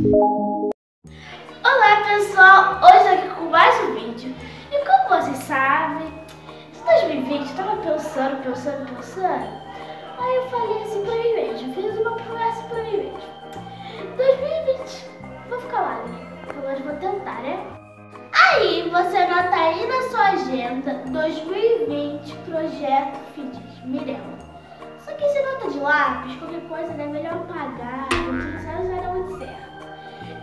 Olá pessoal, hoje aqui com mais um vídeo. E como vocês sabem, em 2020 eu tava pensando, pensando, pensando. Aí eu falei assim pra mim mesmo, fiz uma promessa pra mim mesmo. 2020, vou ficar lá, né? Pelo menos vou tentar, né? Aí você anota aí na sua agenda 2020 Projeto Fidis Mirella. Só que você nota de lápis, qualquer coisa, né? Melhor apagar, quem sabe usar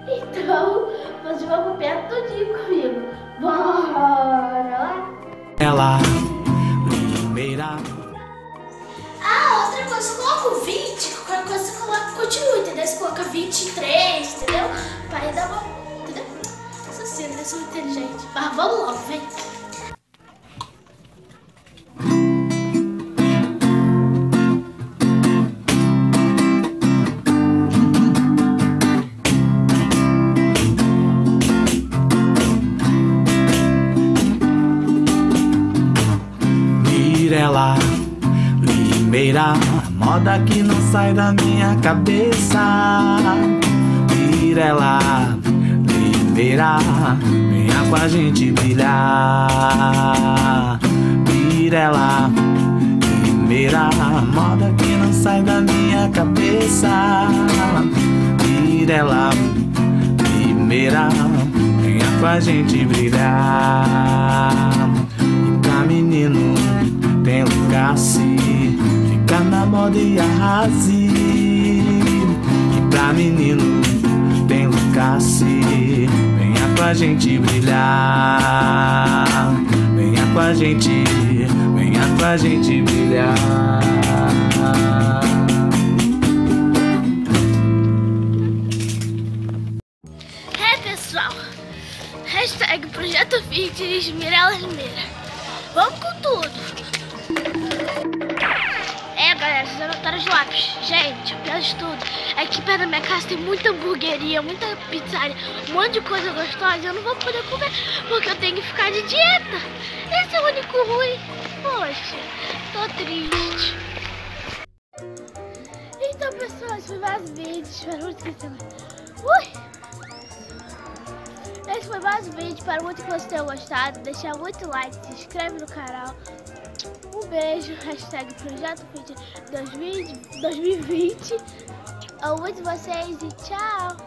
então, você vai copiar tudinho comigo. Bora lá? Ela, primeira. Ah, outra coisa, você coloca o 20, qualquer coisa você coloca, continua, entendeu? Você coloca 23, entendeu? Pra dar uma. Entendeu? Essa cena, eu sou inteligente. Mas vamos logo, vem. Mirella, primeira moda que não sai da minha cabeça. Mirella, primeira, venha com a gente brilhar. Mirella, primeira moda que não sai da minha cabeça. Mirella, primeira, venha com a gente brilhar. E pra menino tem lugar se fica na moda e arrase. E pra menino tem lugar se venha com a gente brilhar. Venha com a gente, venha com a gente brilhar. Hashtag Projeto Fitness Mirella Limeira. Vamos com tudo! É vocês anotaram lápis. Gente, o pior de tudo, aqui perto da minha casa tem muita hamburgueria, muita pizzaria, um monte de coisa gostosa. Eu não vou poder comer porque eu tenho que ficar de dieta. Esse é o único ruim. Poxa, tô triste. Então pessoal, esse foi mais um vídeo. Espero muito que vocês Ui! Esse foi mais um vídeo, espero muito que vocês tenham gostado. Deixa muito like, se inscreve no canal. Beijo, hashtag Projeto Fit 2020. Amo vocês e tchau!